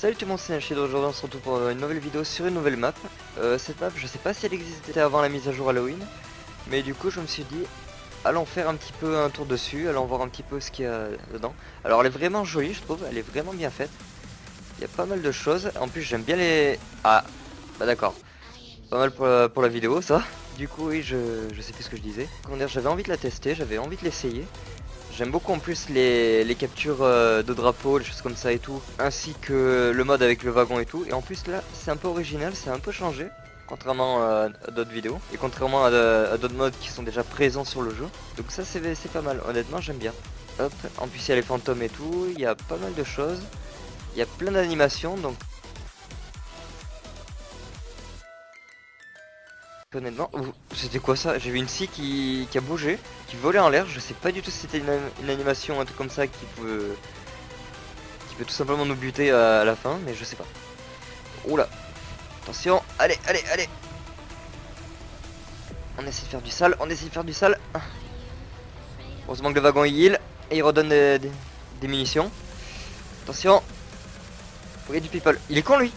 Salut tout le monde, c'est Nashido, aujourd'hui on se retrouve pour euh, une nouvelle vidéo sur une nouvelle map. Euh, cette map, je sais pas si elle existait avant la mise à jour Halloween, mais du coup je me suis dit, allons faire un petit peu un tour dessus, allons voir un petit peu ce qu'il y a dedans. Alors elle est vraiment jolie je trouve, elle est vraiment bien faite. Il y a pas mal de choses, en plus j'aime bien les... Ah, bah d'accord. Pas mal pour la, pour la vidéo ça. Du coup oui, je, je sais plus ce que je disais. Comment dire, j'avais envie de la tester, j'avais envie de l'essayer. J'aime beaucoup en plus les, les captures euh, de drapeaux, les choses comme ça et tout, ainsi que le mode avec le wagon et tout. Et en plus là, c'est un peu original, c'est un peu changé, contrairement à, d'autres vidéos, et contrairement à, d'autres modes qui sont déjà présents sur le jeu. Donc ça c'est pas mal, honnêtement j'aime bien. Hop, en plus il y a les fantômes et tout, il y a pas mal de choses. Il y a plein d'animations, donc Honnêtement, c'était quoi ça? J'ai vu une scie qui, a bougé, qui volait en l'air. Je sais pas du tout si c'était une, animation, un truc comme ça qui peut, qui peut tout simplement nous buter à, la fin, mais je sais pas. Oula, attention, allez, allez, allez. On essaie de faire du sale, on essaie de faire du sale. Heureusement que le wagon il heal et il redonne des, des munitions. Attention, a du people. Il est con lui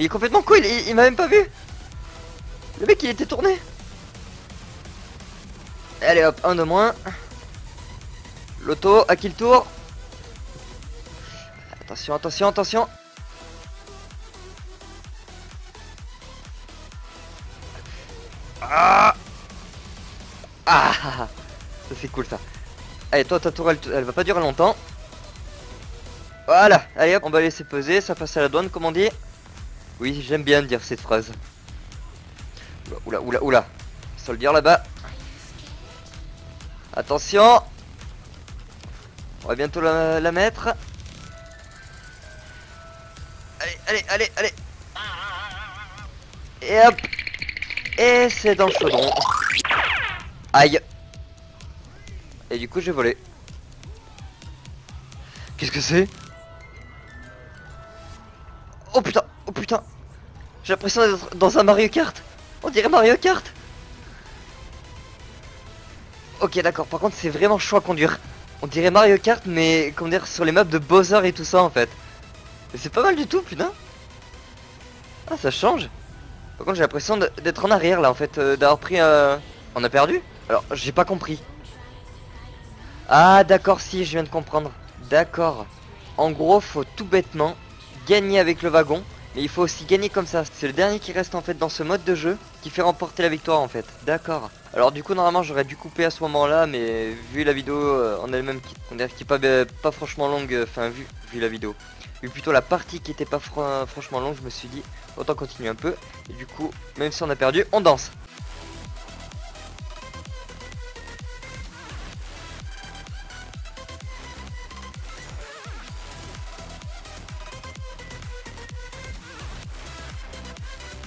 Il est complètement cool, il, m'a même pas vu. Le mec il était tourné. Allez hop, un de moins. L'auto, à qui le tour? Attention, attention, attention. Ah! Ah! Ça c'est cool ça. Allez toi ta tour elle, elle va pas durer longtemps. Voilà Allez hop on va laisser peser, ça passe à la douane comme on dit oui, j'aime bien dire cette phrase. Oula, oula, oula. Soldier là-bas. Attention On va bientôt la, mettre. Allez, allez, allez, allez Et hop Et c'est dans le chaudron. Aïe Et du coup j'ai volé. Qu'est-ce que c'est? J'ai l'impression d'être dans un Mario Kart On dirait Mario Kart Ok d'accord, par contre c'est vraiment chaud à conduire. On dirait Mario Kart mais comment dire sur les maps de Bowser et tout ça en fait. Mais c'est pas mal du tout putain Ah ça change Par contre j'ai l'impression d'être en arrière là en fait, euh, d'avoir pris un... On a perdu Alors j'ai pas compris. Ah d'accord si je viens de comprendre. D'accord. En gros faut tout bêtement gagner avec le wagon mais il faut aussi gagner comme ça. C'est le dernier qui reste en fait dans ce mode de jeu qui fait remporter la victoire en fait. D'accord. Alors du coup normalement j'aurais dû couper à ce moment là mais vu la vidéo euh, en elle-même qui, qui est pas, franchement longue, euh, enfin vu, vu la vidéo. Vu plutôt la partie qui était pas franchement longue je me suis dit autant continuer un peu. Et du coup même si on a perdu on danse.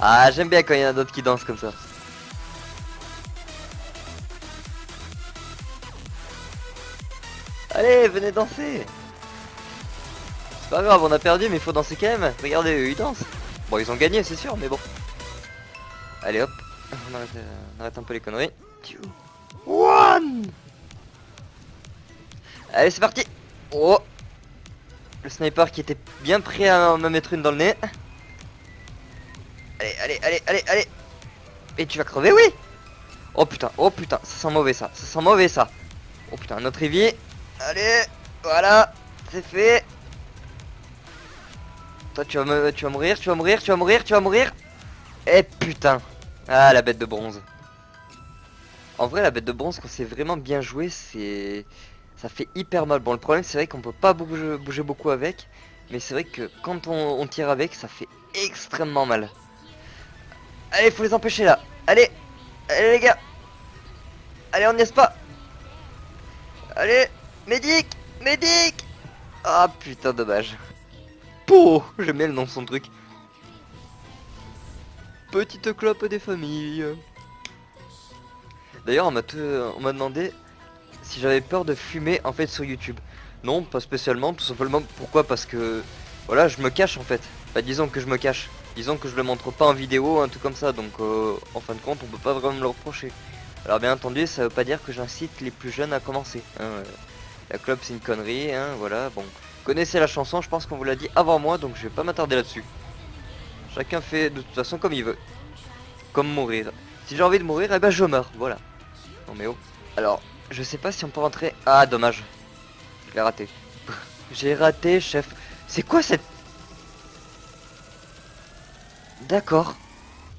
Ah, j'aime bien quand il y en a d'autres qui dansent comme ça. Allez, venez danser C'est pas grave, on a perdu, mais il faut danser quand même. Regardez, eux, ils dansent. Bon, ils ont gagné, c'est sûr, mais bon. Allez, hop. On arrête, euh, on arrête un peu les conneries. One Allez, c'est parti Oh Le sniper qui était bien prêt à me mettre une dans le nez. Allez, allez, allez, allez, allez. Et tu vas crever, oui Oh putain, oh putain, ça sent mauvais ça, ça sent mauvais ça. Oh putain, notre évier. Allez, voilà, c'est fait. Toi, tu vas, me, tu vas mourir, tu vas mourir, tu vas mourir, tu vas mourir. Eh, putain. Ah, la bête de bronze. En vrai, la bête de bronze, quand c'est vraiment bien joué, c'est... Ça fait hyper mal. Bon, le problème, c'est vrai qu'on peut pas bouger, beaucoup avec. Mais c'est vrai que quand on tire avec, ça fait extrêmement mal. Allez, faut les empêcher là. Allez, allez les gars. Allez, on n'y est pas. Allez, médic, médic. Ah putain, dommage. Pouh, j'aime bien le nom de son truc. Petite clope des familles. D'ailleurs, on m'a demandé si j'avais peur de fumer en fait sur YouTube. Non, pas spécialement, tout simplement pourquoi? Parce que voilà, je me cache en fait. Bah disons que je me cache. Disons que je le montre pas en vidéo, un truc comme ça, donc euh, en fin de compte on peut pas vraiment me le reprocher. Alors bien entendu ça veut pas dire que j'incite les plus jeunes à commencer. Hein, La clope c'est une connerie, hein, voilà, bon. Connaissez la chanson, je pense qu'on vous l'a dit avant moi, donc je vais pas m'attarder là-dessus. Chacun fait de toute façon comme il veut. Comme mourir. Si j'ai envie de mourir, eh ben je meurs, voilà. Non mais oh. Alors, je sais pas si on peut rentrer... Ah, dommage. Je l'ai raté. j'ai raté, chef. C'est quoi cette... D'accord.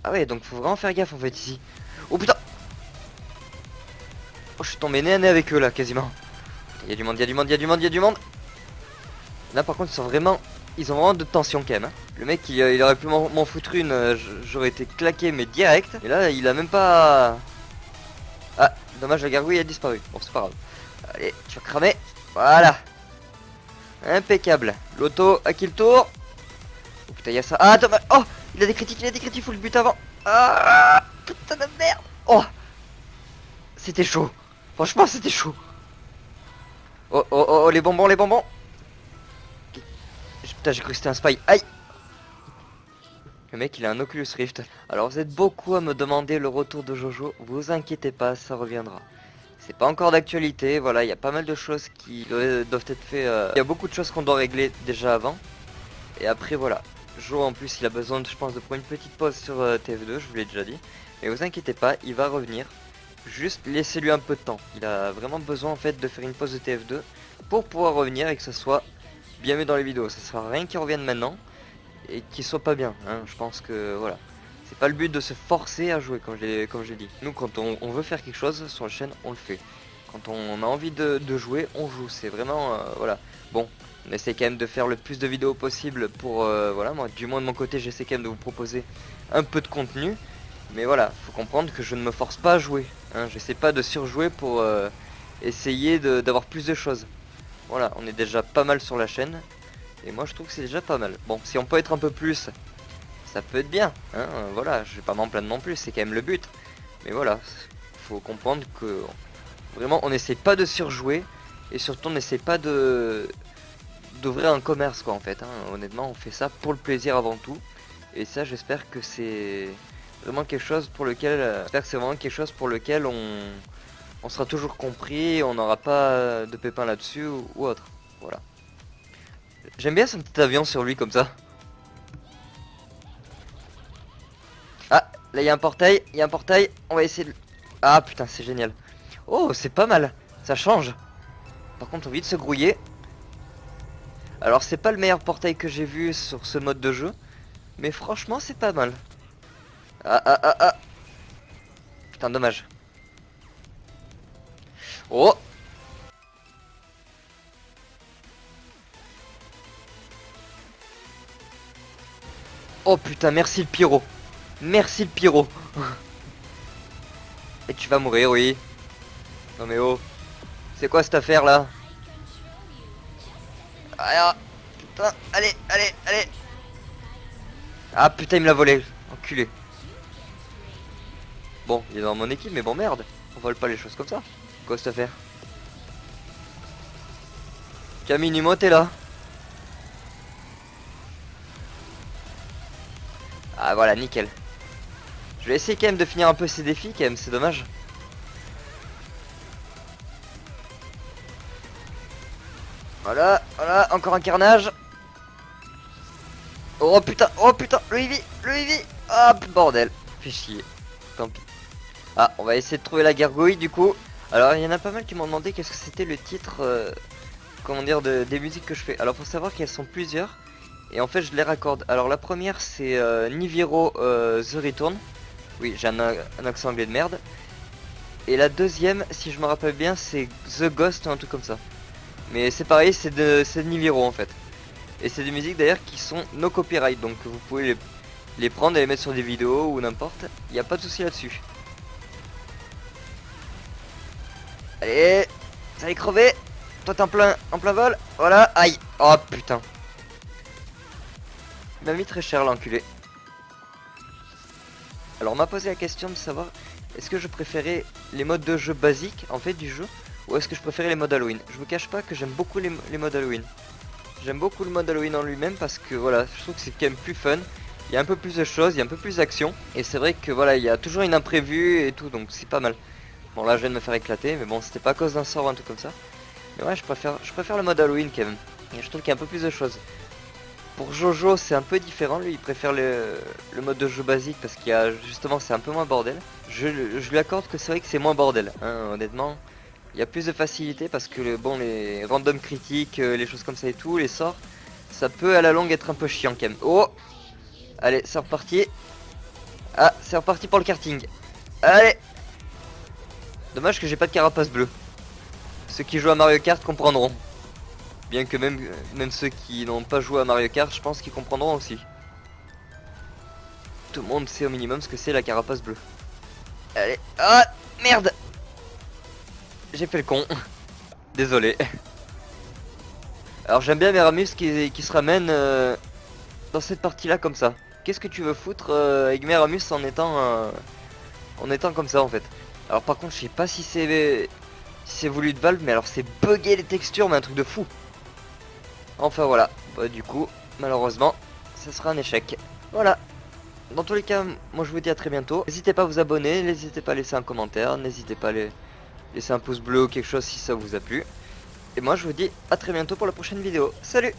Ah ouais, donc faut vraiment faire gaffe en fait ici. Oh putain Oh, je suis tombé nez à nez avec eux là, quasiment. Il y a du monde, il y a du monde, il y a du monde, il y a du monde. Là par contre, ils sont vraiment... Ils ont vraiment de tension quand même. Hein. Le mec, il, il, aurait pu m'en foutre une, euh, j'aurais été claqué mais direct. Et là, il a même pas... Ah, dommage, la gargouille a disparu. Bon, c'est pas grave. Allez, tu vas cramer. Voilà. Impeccable. L'auto à qui le tour? Oh putain, il y a ça. Ah, dommage. Oh, il a des critiques, il a des critiques, faut le but avant. Ah, putain de merde. Oh, c'était chaud. Franchement, c'était chaud. Oh, oh, oh, oh, les bonbons, les bonbons. Putain, j'ai cru que c'était un spy. Aïe. Le mec, il a un Oculus Rift. Alors, vous êtes beaucoup à me demander le retour de Jojo. Vous inquiétez pas, ça reviendra. C'est pas encore d'actualité, voilà, il y a pas mal de choses qui doivent être faites. Euh, il y a beaucoup de choses qu'on doit régler déjà avant. Et après, voilà. Jo, en plus, il a besoin, je pense, de prendre une petite pause sur euh, TF2, je vous l'ai déjà dit. Mais vous inquiétez pas, il va revenir. Juste laissez-lui un peu de temps. Il a vraiment besoin, en fait, de faire une pause de TF2 pour pouvoir revenir et que ce soit bien mieux dans les vidéos. Ça sert à rien qu'il revienne maintenant et qu'il soit pas bien. Hein. Je pense que, voilà. C'est pas le but de se forcer à jouer, comme j'ai dit. Nous, quand on, veut faire quelque chose sur la chaîne, on le fait. Quand on a envie de, jouer, on joue. C'est vraiment, euh, voilà. Bon, on essaie quand même de faire le plus de vidéos possible pour, euh, voilà, moi, du moins de mon côté, j'essaie quand même de vous proposer un peu de contenu. Mais voilà, faut comprendre que je ne me force pas à jouer. Hein. J'essaie pas de surjouer pour euh, essayer d'avoir plus de choses. Voilà, on est déjà pas mal sur la chaîne. Et moi, je trouve que c'est déjà pas mal. Bon, si on peut être un peu plus, ça peut être bien. Hein, voilà, je vais pas m'en plaindre non plus, c'est quand même le but. Mais voilà, faut comprendre que vraiment on n'essaie pas de surjouer et surtout on n'essaie pas de d'ouvrir un commerce quoi en fait. Hein. Honnêtement, on fait ça pour le plaisir avant tout. Et ça, j'espère que c'est vraiment quelque chose pour lequel, j'espère que c'est vraiment quelque chose pour lequel on, on sera toujours compris, on n'aura pas de pépins là-dessus ou, ou autre. Voilà. J'aime bien ce petit avion sur lui comme ça. Là, il y a un portail, il y a un portail. On va essayer de... Ah, putain, c'est génial. Oh, c'est pas mal. Ça change. Par contre, on vite se grouiller. Alors, c'est pas le meilleur portail que j'ai vu sur ce mode de jeu. Mais franchement, c'est pas mal. Ah, ah, ah, ah. Putain, dommage. Oh Oh putain, merci le pyro. Merci le pyro. Et tu vas mourir, oui. Non mais oh. C'est quoi cette affaire là? Putain, allez, allez, allez. Ah putain, il me l'a volé. Enculé. Bon, il est dans mon équipe, mais bon merde. On vole pas les choses comme ça. Quoi cette affaire? Camille Nimo, t'es là Ah voilà, nickel. Je vais essayer quand même de finir un peu ces défis quand même, c'est dommage. Voilà, voilà, encore un carnage. Oh putain, oh putain, le Eevee, le Eevee Ah bordel, fait chier, tant pis. Ah, on va essayer de trouver la gargouille du coup. Alors il y en a pas mal qui m'ont demandé qu'est-ce que c'était le titre, euh, comment dire, de, des musiques que je fais. Alors faut savoir qu'elles sont plusieurs. Et en fait je les raccorde. Alors la première c'est euh, Niviro euh, The Return. Oui, j'ai un, accent anglais de merde. Et la deuxième, si je me rappelle bien, c'est The Ghost un truc comme ça. Mais c'est pareil, c'est de, de Niviro en fait. Et c'est des musiques d'ailleurs qui sont no copyright, donc vous pouvez les, prendre et les mettre sur des vidéos ou n'importe. Il n'y a pas de souci là-dessus. Allez, ça allait crever. Toi t'es en plein, en plein vol. Voilà, aïe. Oh putain. M'a mis très cher l'enculé. Alors on m'a posé la question de savoir est-ce que je préférais les modes de jeu basiques en fait du jeu ou est-ce que je préférais les modes Halloween? Je vous cache pas que j'aime beaucoup les, modes Halloween. J'aime beaucoup le mode Halloween en lui-même parce que voilà, je trouve que c'est quand même plus fun. Il y a un peu plus de choses, il y a un peu plus d'action. Et c'est vrai que voilà, il y a toujours une imprévue et tout, donc c'est pas mal. Bon là je viens de me faire éclater, mais bon c'était pas à cause d'un sort ou un truc comme ça. Mais ouais, je préfère, je préfère le mode Halloween quand même. Je trouve qu'il y a un peu plus de choses. Pour Jojo, c'est un peu différent. Lui, il préfère le, le mode de jeu basique parce qu'il y a justement, c'est un peu moins bordel. Je, je lui accorde que c'est vrai que c'est moins bordel. Hein, honnêtement, il y a plus de facilité parce que bon, les random critiques, euh, les choses comme ça et tout, les sorts, ça peut à la longue être un peu chiant quand même. Oh Allez, c'est reparti. Ah, c'est reparti pour le karting. Allez Dommage que j'ai pas de carapace bleue. Ceux qui jouent à Mario Kart comprendront. Bien que même, même ceux qui n'ont pas joué à Mario Kart, je pense qu'ils comprendront aussi. Tout le monde sait au minimum ce que c'est la carapace bleue. Allez. Ah J'ai fait le con. Désolé. Alors j'aime bien Meramus qui, qui se ramène euh, dans cette partie là comme ça. Qu'est-ce que tu veux foutre euh, avec Meramus en étant euh, en étant comme ça en fait? Alors par contre je sais pas si c'est si c'est voulu de Valve mais alors c'est bugger les textures mais un truc de fou. Enfin voilà, bah, du coup malheureusement ça sera un échec. Voilà. Dans tous les cas, moi je vous dis à très bientôt. N'hésitez pas à vous abonner, n'hésitez pas à laisser un commentaire, n'hésitez pas à laisser un pouce bleu ou quelque chose si ça vous a plu. Et moi je vous dis à très bientôt pour la prochaine vidéo. Salut